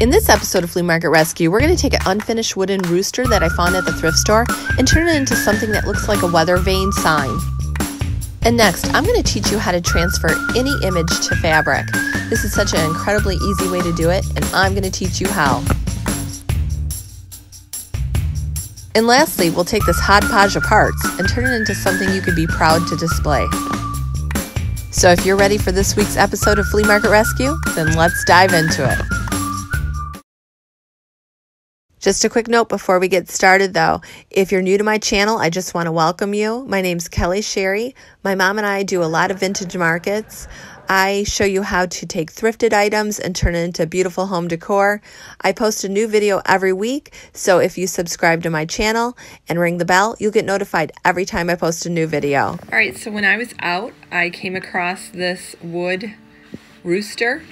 In this episode of Flea Market Rescue, we're going to take an unfinished wooden rooster that I found at the thrift store and turn it into something that looks like a weather vane sign. And next, I'm going to teach you how to transfer any image to fabric. This is such an incredibly easy way to do it, and I'm going to teach you how. And lastly, we'll take this hodgepodge of parts and turn it into something you could be proud to display. So if you're ready for this week's episode of Flea Market Rescue, then let's dive into it. Just a quick note before we get started though. If you're new to my channel, I just want to welcome you. My name's Kelly Sherry. My mom and I do a lot of vintage markets. I show you how to take thrifted items and turn it into beautiful home decor. I post a new video every week, so if you subscribe to my channel and ring the bell, you'll get notified every time I post a new video. All right, so when I was out, I came across this wood rooster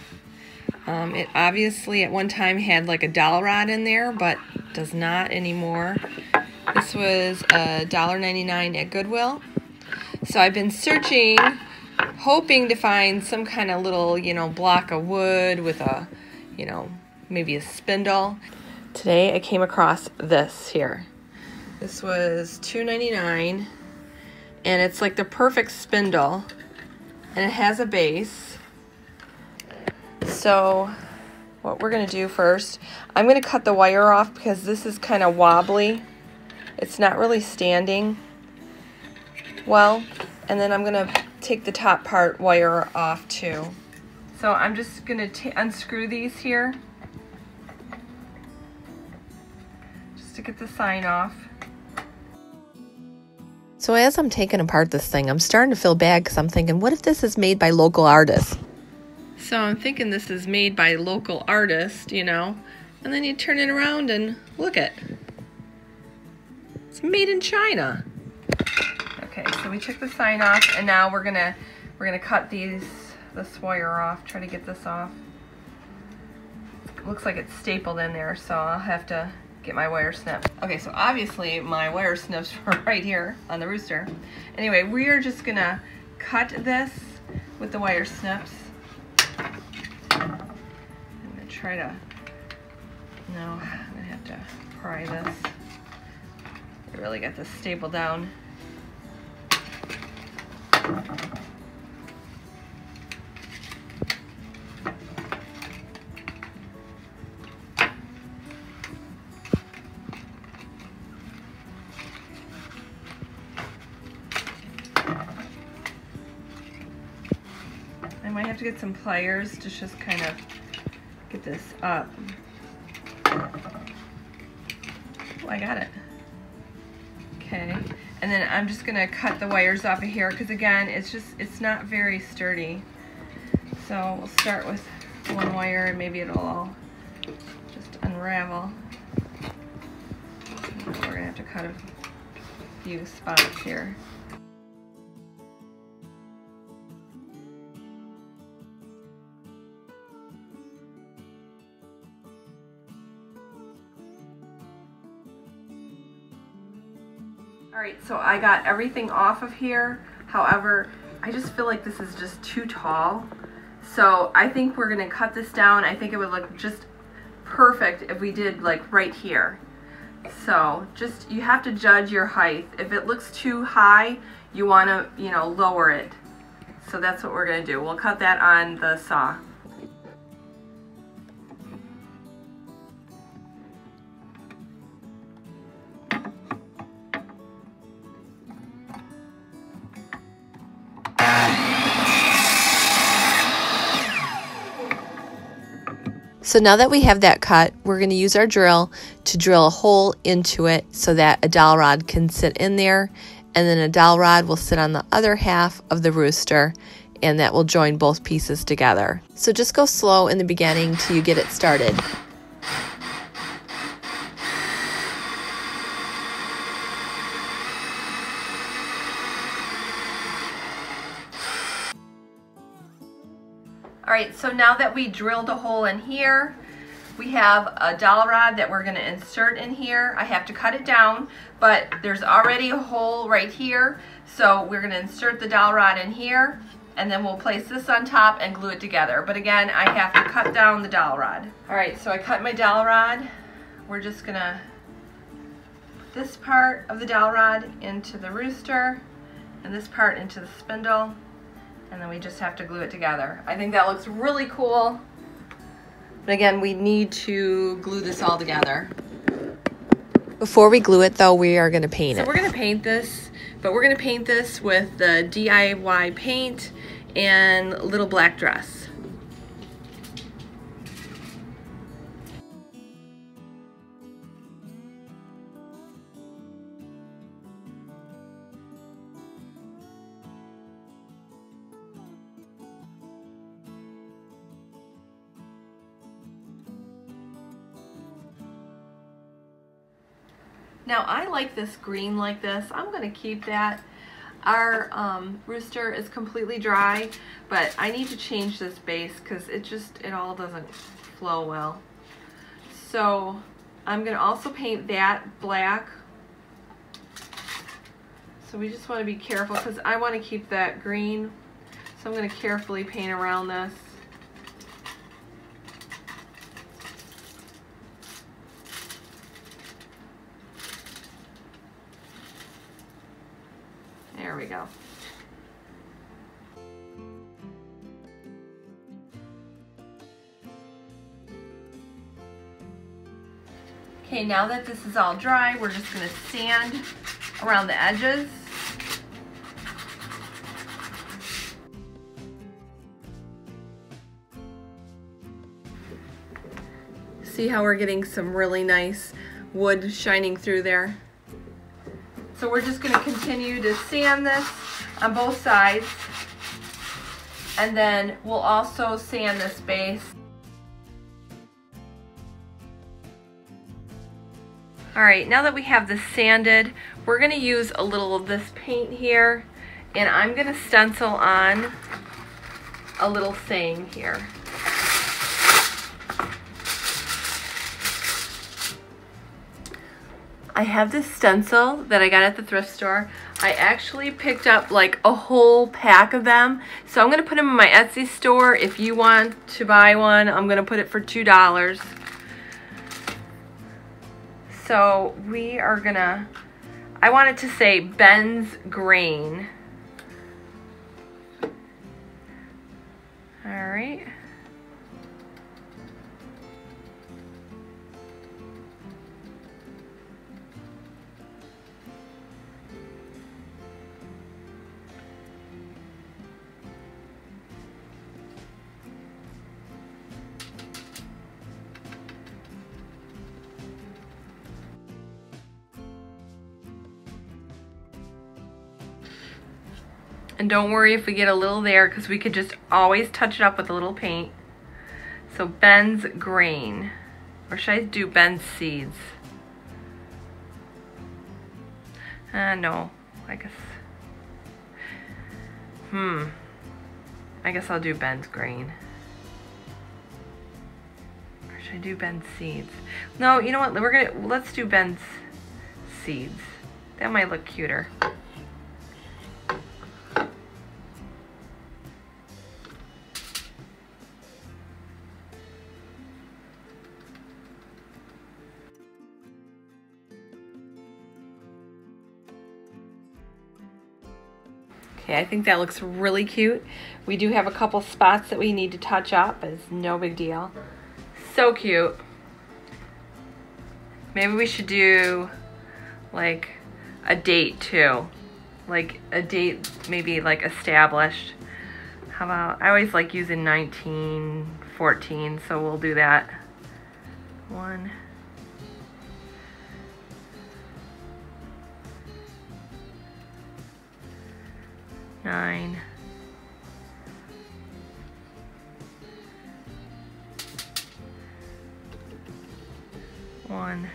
um, it obviously at one time had like a dowel rod in there, but does not anymore. This was a $1.99 at Goodwill. So I've been searching, hoping to find some kind of little, you know, block of wood with a, you know, maybe a spindle. Today I came across this here. This was $2.99 and it's like the perfect spindle and it has a base so what we're going to do first, I'm going to cut the wire off because this is kind of wobbly. It's not really standing well. And then I'm going to take the top part wire off too. So I'm just going to unscrew these here. Just to get the sign off. So as I'm taking apart this thing, I'm starting to feel bad because I'm thinking, what if this is made by local artists? So I'm thinking this is made by local artist, you know. And then you turn it around and look it. It's made in China. Okay, so we took the sign off and now we're gonna we're gonna cut these this wire off, try to get this off. Looks like it's stapled in there, so I'll have to get my wire snip. Okay, so obviously my wire snips are right here on the rooster. Anyway, we are just gonna cut this with the wire snips try to, no, I'm gonna have to pry this. I really got this staple down. I might have to get some pliers to just kind of this up. Oh, I got it. Okay, and then I'm just gonna cut the wires off of here because again, it's just, it's not very sturdy. So we'll start with one wire and maybe it'll all just unravel. We're gonna have to cut a few spots here. All right, so I got everything off of here. However, I just feel like this is just too tall. So I think we're gonna cut this down. I think it would look just perfect if we did like right here. So just, you have to judge your height. If it looks too high, you wanna, you know, lower it. So that's what we're gonna do. We'll cut that on the saw. So now that we have that cut, we're going to use our drill to drill a hole into it so that a dowel rod can sit in there and then a dowel rod will sit on the other half of the rooster and that will join both pieces together. So just go slow in the beginning till you get it started. Right, so now that we drilled a hole in here, we have a dowel rod that we're gonna insert in here. I have to cut it down, but there's already a hole right here. So we're gonna insert the dowel rod in here, and then we'll place this on top and glue it together. But again, I have to cut down the dowel rod. All right, so I cut my dowel rod. We're just gonna put this part of the dowel rod into the rooster and this part into the spindle and then we just have to glue it together. I think that looks really cool. But again, we need to glue this all together. Before we glue it though, we are gonna paint so it. So we're gonna paint this, but we're gonna paint this with the DIY paint and little black dress. Like this green like this. I'm gonna keep that. Our um, rooster is completely dry, but I need to change this base because it just, it all doesn't flow well. So I'm gonna also paint that black. So we just wanna be careful because I wanna keep that green. So I'm gonna carefully paint around this. There we go. Okay, now that this is all dry, we're just gonna sand around the edges. See how we're getting some really nice wood shining through there? So we're just gonna continue to sand this on both sides. And then we'll also sand this base. All right, now that we have this sanded, we're gonna use a little of this paint here and I'm gonna stencil on a little saying here. I have this stencil that I got at the thrift store. I actually picked up like a whole pack of them. So I'm going to put them in my Etsy store. If you want to buy one, I'm going to put it for $2. So we are going to, I wanted to say Ben's Grain. All right. And don't worry if we get a little there because we could just always touch it up with a little paint. So Ben's grain. Or should I do Ben's seeds? Uh, no, I guess. Hmm. I guess I'll do Ben's grain. Or should I do Ben's seeds? No, you know what? We're gonna let's do Ben's seeds. That might look cuter. I think that looks really cute. We do have a couple spots that we need to touch up, but it's no big deal. So cute. Maybe we should do like a date too. Like a date maybe like established. How about, I always like using 1914, so we'll do that. One. Nine, one,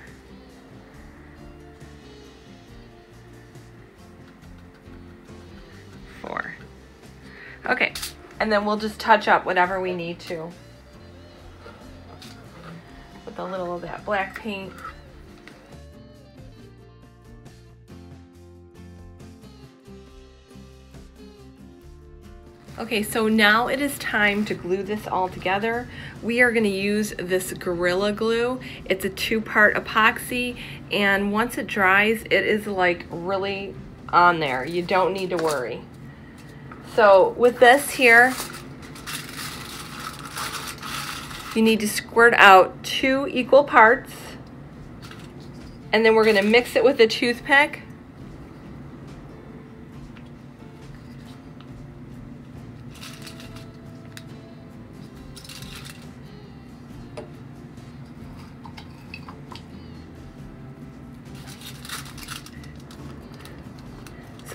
four. Okay, and then we'll just touch up whatever we need to with a little of that black paint. Okay, so now it is time to glue this all together. We are going to use this Gorilla Glue. It's a two-part epoxy, and once it dries, it is like really on there. You don't need to worry. So with this here, you need to squirt out two equal parts, and then we're going to mix it with a toothpick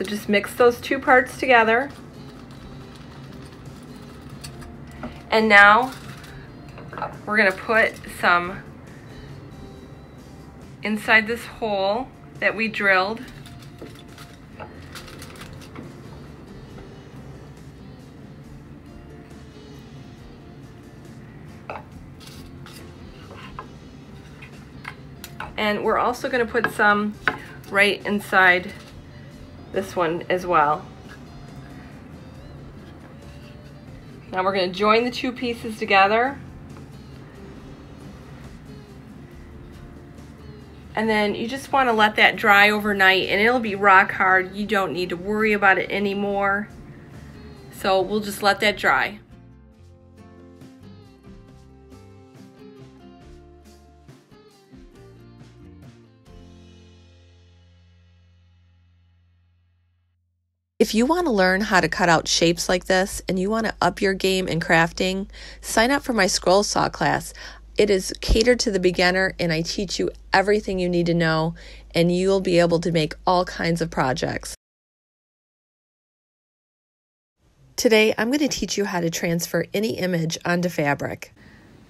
just mix those two parts together. And now we're gonna put some inside this hole that we drilled. And we're also gonna put some right inside this one as well. Now we're going to join the two pieces together. And then you just want to let that dry overnight and it'll be rock hard. You don't need to worry about it anymore. So we'll just let that dry. If you want to learn how to cut out shapes like this and you want to up your game in crafting, sign up for my scroll saw class. It is catered to the beginner and I teach you everything you need to know and you'll be able to make all kinds of projects. Today, I'm going to teach you how to transfer any image onto fabric.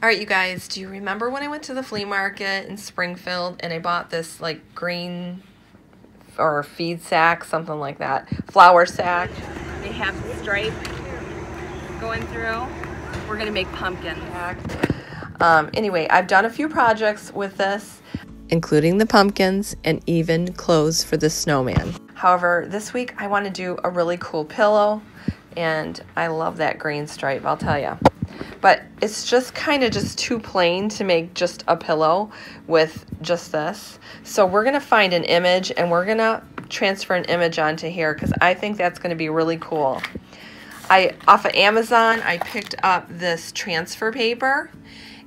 All right, you guys, do you remember when I went to the flea market in Springfield and I bought this like green or feed sack, something like that. Flour sack. They have stripe going through. We're gonna make pumpkins. Um, anyway, I've done a few projects with this. Including the pumpkins and even clothes for the snowman. However, this week I want to do a really cool pillow and I love that green stripe, I'll tell you. But it's just kind of just too plain to make just a pillow with just this. So we're going to find an image and we're going to transfer an image onto here because I think that's going to be really cool. I Off of Amazon, I picked up this transfer paper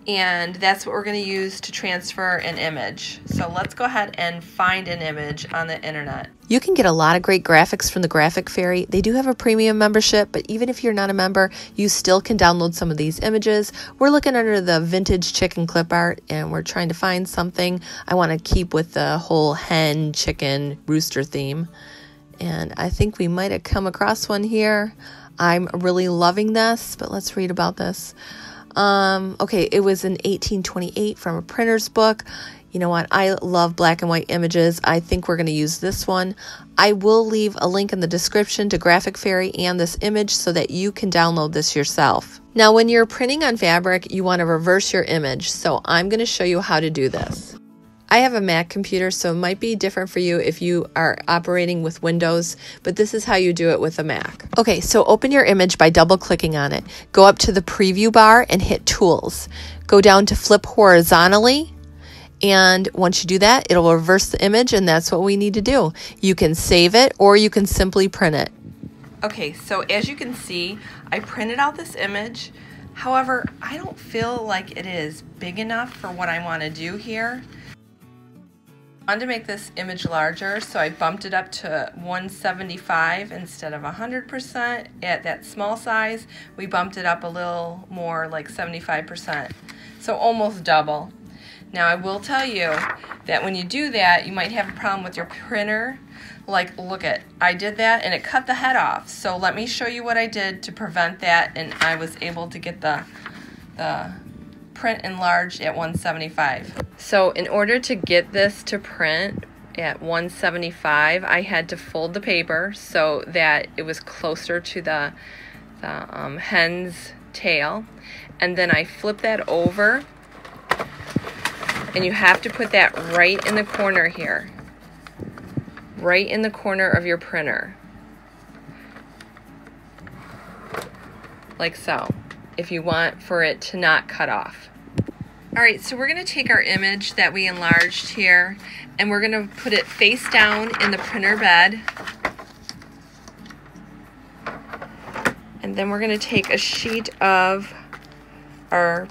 and that's what we're going to use to transfer an image. So let's go ahead and find an image on the internet. You can get a lot of great graphics from the Graphic Fairy. They do have a premium membership, but even if you're not a member, you still can download some of these images. We're looking under the vintage chicken clip art and we're trying to find something. I want to keep with the whole hen, chicken, rooster theme. And I think we might have come across one here. I'm really loving this, but let's read about this. Um, okay, it was in 1828 from a printer's book. You know what? I love black and white images. I think we're going to use this one. I will leave a link in the description to Graphic Fairy and this image so that you can download this yourself. Now, when you're printing on fabric, you want to reverse your image. So I'm going to show you how to do this. I have a Mac computer, so it might be different for you if you are operating with Windows, but this is how you do it with a Mac. Okay, so open your image by double clicking on it. Go up to the preview bar and hit Tools. Go down to Flip Horizontally. And once you do that, it'll reverse the image, and that's what we need to do. You can save it or you can simply print it. Okay, so as you can see, I printed out this image. However, I don't feel like it is big enough for what I want to do here. Wanted to make this image larger, so I bumped it up to 175 instead of 100%. At that small size, we bumped it up a little more, like 75%. So almost double. Now I will tell you that when you do that, you might have a problem with your printer. Like, look at, I did that and it cut the head off. So let me show you what I did to prevent that and I was able to get the, the print enlarged at 175. So in order to get this to print at 175, I had to fold the paper so that it was closer to the, the um, hen's tail. And then I flip that over and you have to put that right in the corner here. Right in the corner of your printer. like so, if you want for it to not cut off. All right, so we're gonna take our image that we enlarged here and we're gonna put it face down in the printer bed. And then we're gonna take a sheet of our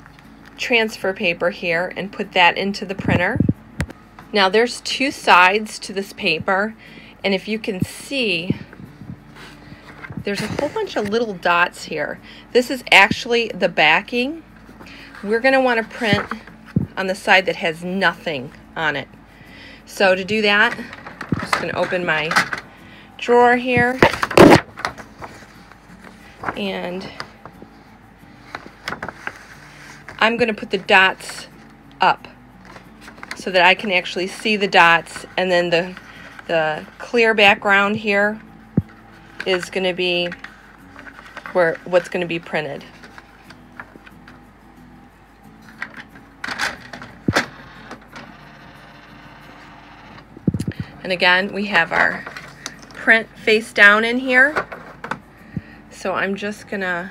transfer paper here and put that into the printer. Now there's two sides to this paper and if you can see there's a whole bunch of little dots here. This is actually the backing. We're going to want to print on the side that has nothing on it. So to do that, I'm just going to open my drawer here and I'm going to put the dots up so that I can actually see the dots and then the the clear background here is going to be where what's going to be printed. And again, we have our print face down in here. So I'm just gonna,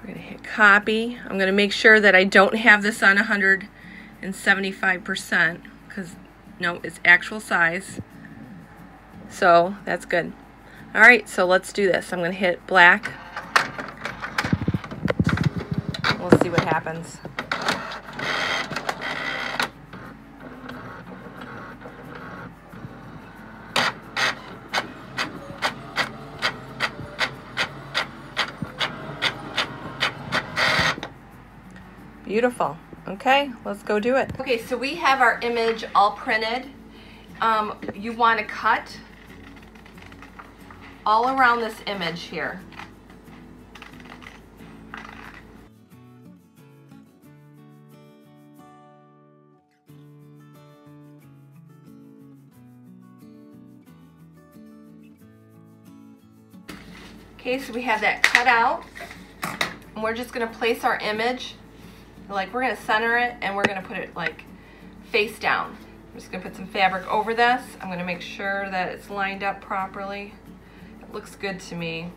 we're gonna hit copy. I'm gonna make sure that I don't have this on 175% because no, it's actual size. So that's good. All right, so let's do this. I'm going to hit black. We'll see what happens. Beautiful. Okay, let's go do it. Okay, so we have our image all printed. Um, you want to cut all around this image here. Okay, so we have that cut out. And we're just gonna place our image, like we're gonna center it and we're gonna put it like face down. I'm just gonna put some fabric over this. I'm gonna make sure that it's lined up properly. Looks good to me.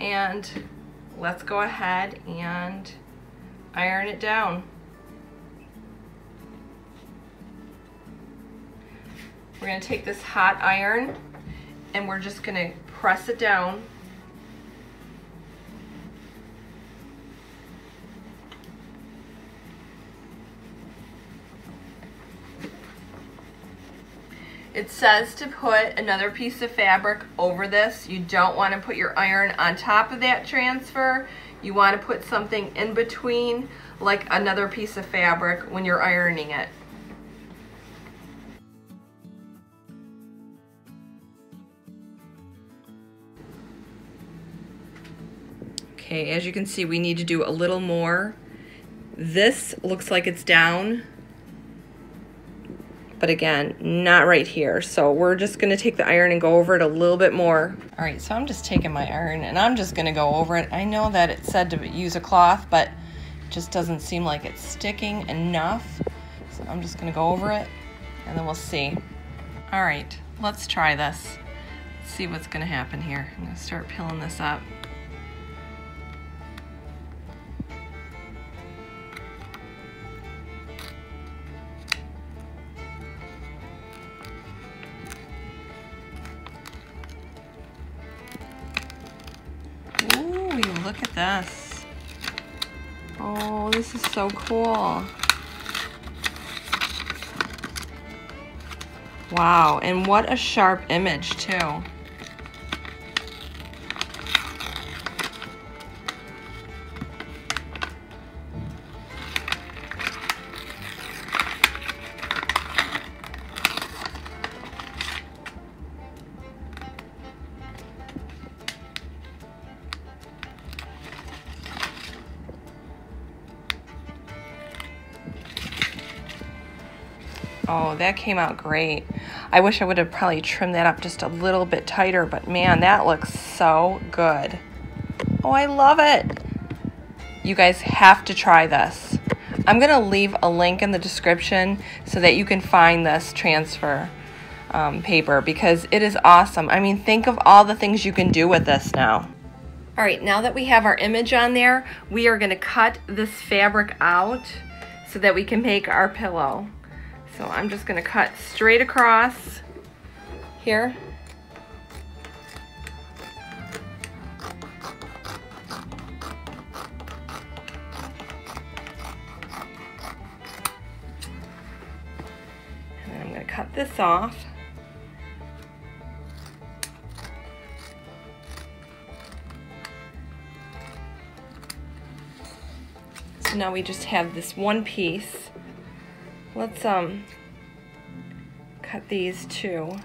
And let's go ahead and iron it down. We're gonna take this hot iron and we're just gonna press it down It says to put another piece of fabric over this. You don't want to put your iron on top of that transfer. You want to put something in between, like another piece of fabric when you're ironing it. Okay, as you can see, we need to do a little more. This looks like it's down but again, not right here. So we're just gonna take the iron and go over it a little bit more. All right, so I'm just taking my iron and I'm just gonna go over it. I know that it said to use a cloth, but it just doesn't seem like it's sticking enough. So I'm just gonna go over it and then we'll see. All right, let's try this. Let's see what's gonna happen here. I'm gonna start peeling this up. So cool. Wow, and what a sharp image too. That came out great. I wish I would have probably trimmed that up just a little bit tighter, but man, that looks so good. Oh, I love it. You guys have to try this. I'm going to leave a link in the description so that you can find this transfer. um, paper because it is awesome. I mean, think of all the things you can do with this now. All right, now that we have our image on there, we are gonna cut this fabric out so that we can make our pillow. So I'm just gonna cut straight across here. And I'm gonna cut this off. So now we just have this one piece. Let's um cut these two.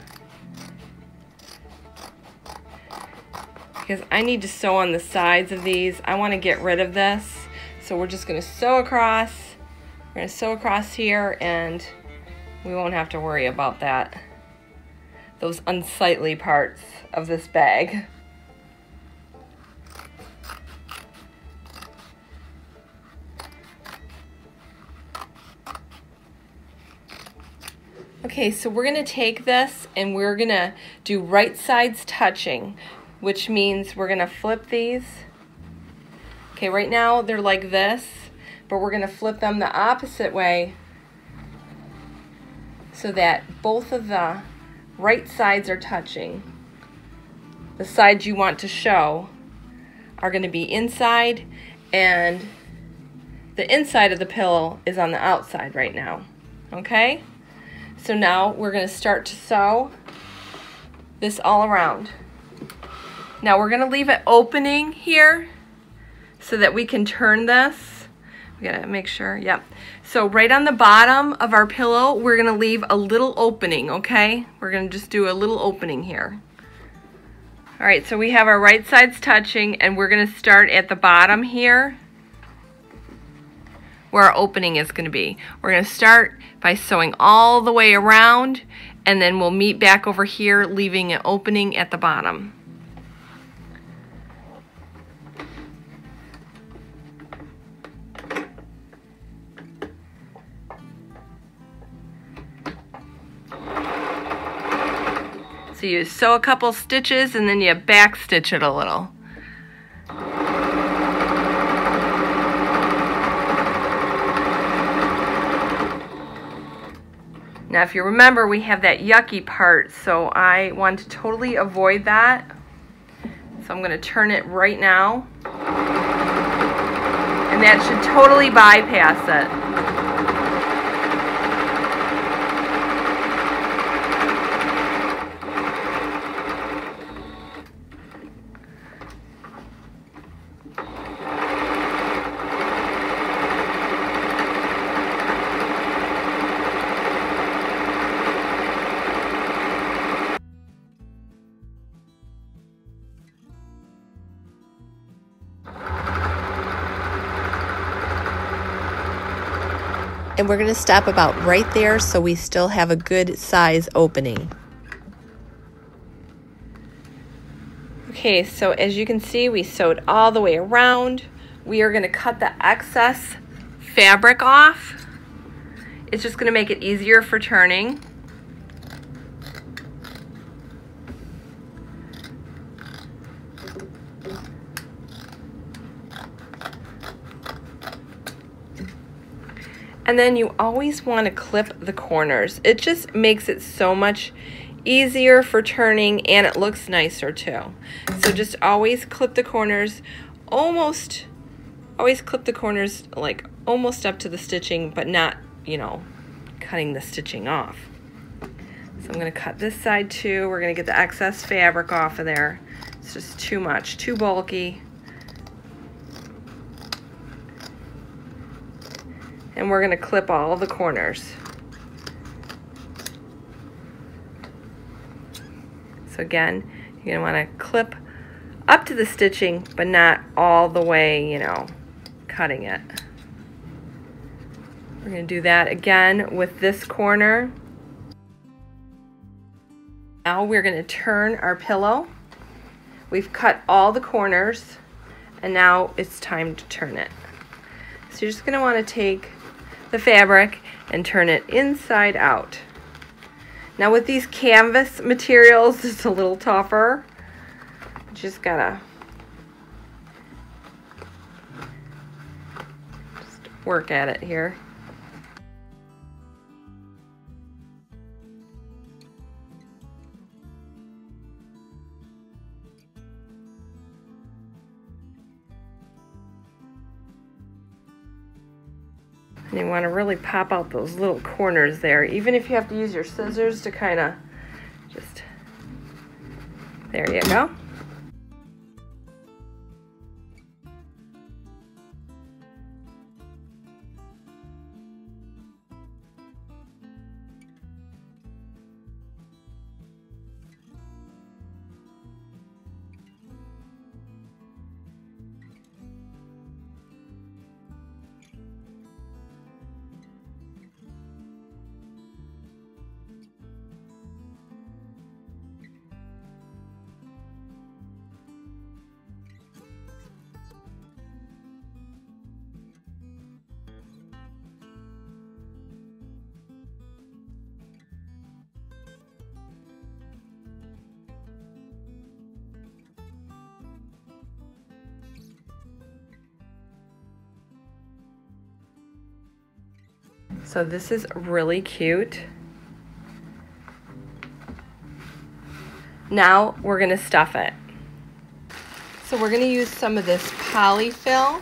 Because I need to sew on the sides of these. I want to get rid of this. So we're just going to sew across. We're going to sew across here and we won't have to worry about that. Those unsightly parts of this bag. Okay, so we're gonna take this and we're gonna do right sides touching, which means we're gonna flip these. Okay, right now they're like this, but we're gonna flip them the opposite way so that both of the right sides are touching. The sides you want to show are gonna be inside and the inside of the pillow is on the outside right now, okay? So now we're going to start to sew this all around. Now we're going to leave an opening here so that we can turn this. We got to make sure, yep. So right on the bottom of our pillow, we're going to leave a little opening, okay? We're going to just do a little opening here. All right, so we have our right sides touching and we're going to start at the bottom here where our opening is going to be. We're going to start by sewing all the way around and then we'll meet back over here leaving an opening at the bottom. So you sew a couple stitches and then you back stitch it a little. Now if you remember, we have that yucky part, so I want to totally avoid that. So I'm gonna turn it right now. And that should totally bypass it. We're going to stop about right there so we still have a good size opening. Okay, so as you can see, we sewed all the way around. We are going to cut the excess fabric off. It's just going to make it easier for turning. And then you always want to clip the corners. It just makes it so much easier for turning and it looks nicer too. So just always clip the corners almost, always clip the corners like almost up to the stitching but not, you know, cutting the stitching off. So I'm going to cut this side too. We're going to get the excess fabric off of there. It's just too much, too bulky. And we're going to clip all the corners. So again, you're want to clip up to the stitching, but not all the way, you know, cutting it. We're to do that again with this corner. Now we're going to turn our pillow. We've cut all the corners and now it's time to turn it. So you're just going to want to take the fabric and turn it inside out. Now with these canvas materials, it's a little tougher. Just gotta just work at it here. And you want to really pop out those little corners there, even if you have to use your scissors to kind of just, there you go. So this is really cute. Now we're gonna stuff it. So we're gonna use some of this polyfill.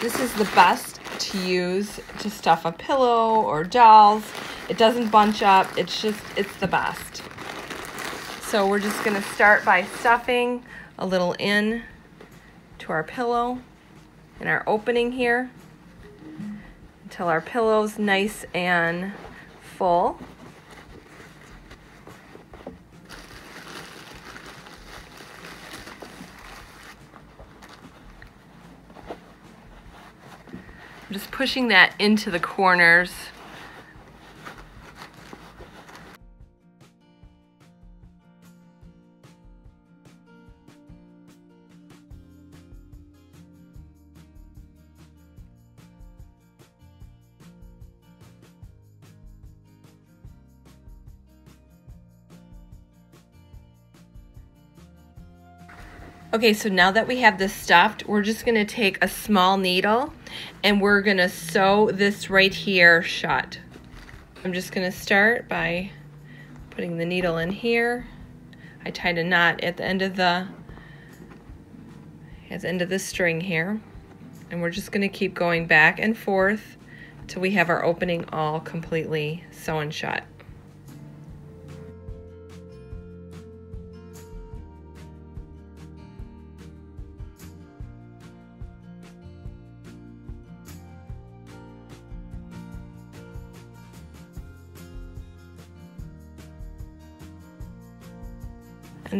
This is the best to use to stuff a pillow or dolls. It doesn't bunch up, it's just, it's the best. So we're just gonna start by stuffing a little in to our pillow in our opening here until our pillow's nice and full. I'm just pushing that into the corners. Okay, so now that we have this stuffed, we're just gonna take a small needle and we're gonna sew this right here shut. I'm just gonna start by putting the needle in here. I tied a knot at the end of the at the end of the string here. And we're just gonna keep going back and forth till we have our opening all completely sewn shut.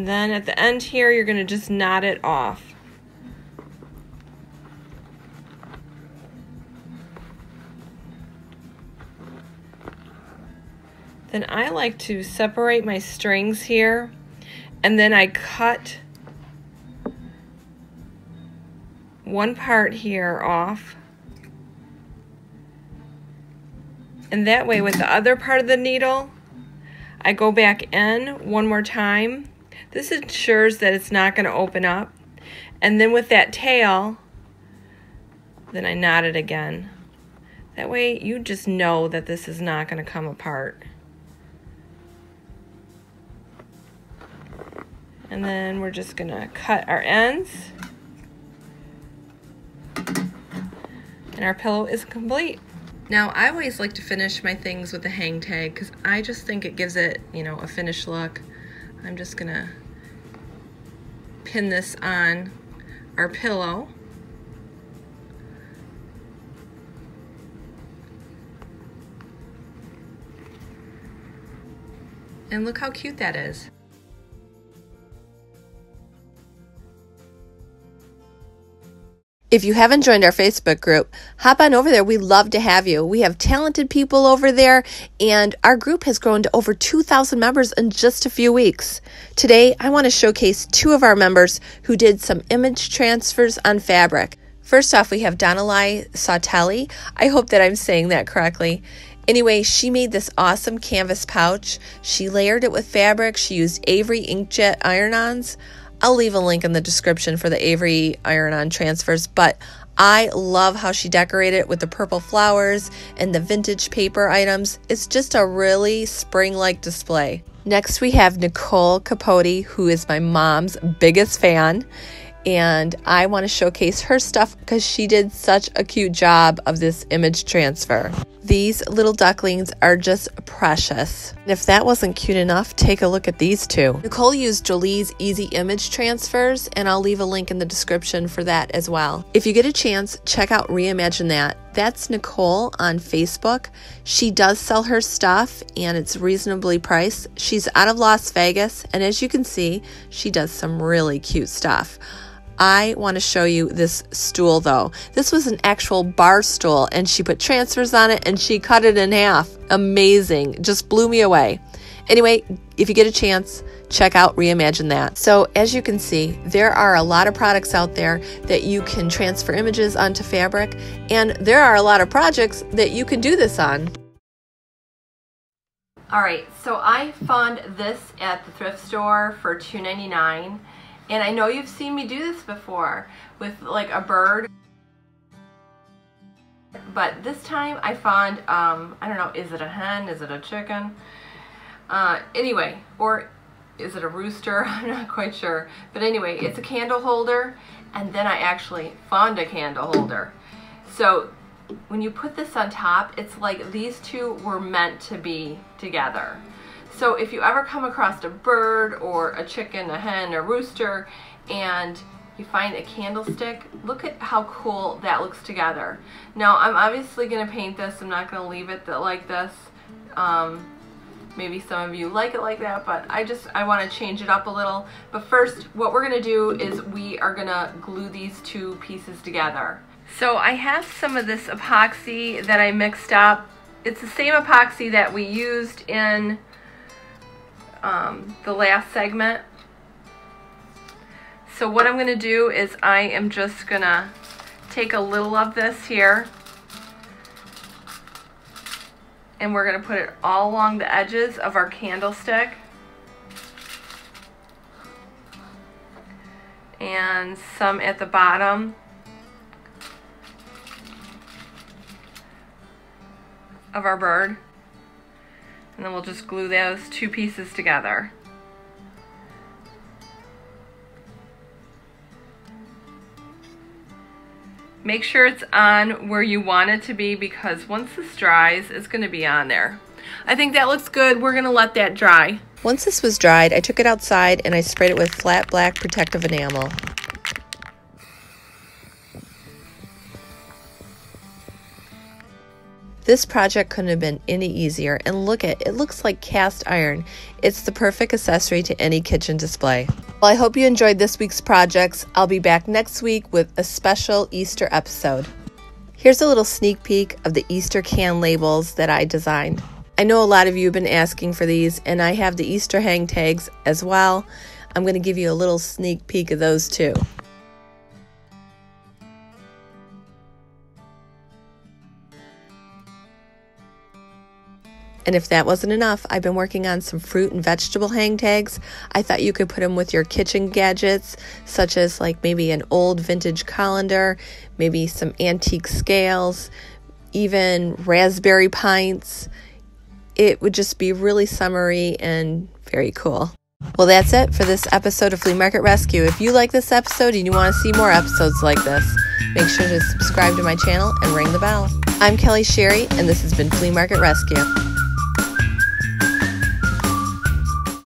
And then at the end here, you're going to just knot it off. Then I like to separate my strings here and then I cut one part here off. And that way with the other part of the needle, I go back in one more time this ensures that it's not going to open up. And then with that tail, then I knot it again. That way you just know that this is not going to come apart. And then we're just going to cut our ends. And our pillow is complete. Now, I always like to finish my things with a hang tag because I just think it gives it, you know, a finished look. I'm just going to pin this on our pillow. And look how cute that is. If you haven't joined our Facebook group, hop on over there. We love to have you. We have talented people over there, and our group has grown to over 2,000 members in just a few weeks. Today, I want to showcase two of our members who did some image transfers on fabric. First off, we have Donalai Sautelli. I hope that I'm saying that correctly. Anyway, she made this awesome canvas pouch. She layered it with fabric. She used Avery inkjet iron-ons. I'll leave a link in the description for the Avery iron-on transfers, but I love how she decorated it with the purple flowers and the vintage paper items. It's just a really spring-like display. Next, we have Nicole Capote, who is my mom's biggest fan and I want to showcase her stuff because she did such a cute job of this image transfer. These little ducklings are just precious. If that wasn't cute enough, take a look at these two. Nicole used Jolie's Easy Image Transfers, and I'll leave a link in the description for that as well. If you get a chance, check out Reimagine That. That's Nicole on Facebook. She does sell her stuff, and it's reasonably priced. She's out of Las Vegas, and as you can see, she does some really cute stuff. I want to show you this stool though. This was an actual bar stool and she put transfers on it and she cut it in half. Amazing. Just blew me away. Anyway, if you get a chance, check out Reimagine That. So, as you can see, there are a lot of products out there that you can transfer images onto fabric, and there are a lot of projects that you can do this on. All right, so I found this at the thrift store for $2.99 and I know you've seen me do this before with like a bird. But this time I found, um, I don't know, is it a hen? Is it a chicken? Uh, anyway, or is it a rooster? I'm not quite sure. But anyway, it's a candle holder. And then I actually found a candle holder. So when you put this on top, it's like these two were meant to be together. So if you ever come across a bird or a chicken, a hen, a rooster, and you find a candlestick, look at how cool that looks together. Now I'm obviously going to paint this. I'm not going to leave it like this. Um, maybe some of you like it like that, but I just, I want to change it up a little. But first, what we're going to do is we are going to glue these two pieces together. So I have some of this epoxy that I mixed up. It's the same epoxy that we used in um, the last segment. So what I'm going to do is I am just going to take a little of this here and we're going to put it all along the edges of our candlestick. And some at the bottom. of our bird. And then we'll just glue those two pieces together. Make sure it's on where you want it to be because once this dries, it's going to be on there. I think that looks good. We're going to let that dry. Once this was dried, I took it outside and I sprayed it with flat black protective enamel. This project couldn't have been any easier, and look at it, it looks like cast iron. It's the perfect accessory to any kitchen display. Well, I hope you enjoyed this week's projects. I'll be back next week with a special Easter episode. Here's a little sneak peek of the Easter can labels that I designed. I know a lot of you have been asking for these, and I have the Easter hang tags as well. I'm going to give you a little sneak peek of those too. And if that wasn't enough, I've been working on some fruit and vegetable hang tags. I thought you could put them with your kitchen gadgets, such as like maybe an old vintage colander, maybe some antique scales, even raspberry pints. It would just be really summery and very cool. Well, that's it for this episode of Flea Market Rescue. If you like this episode and you want to see more episodes like this, make sure to subscribe to my channel and ring the bell. I'm Kelly Sherry, and this has been Flea Market Rescue.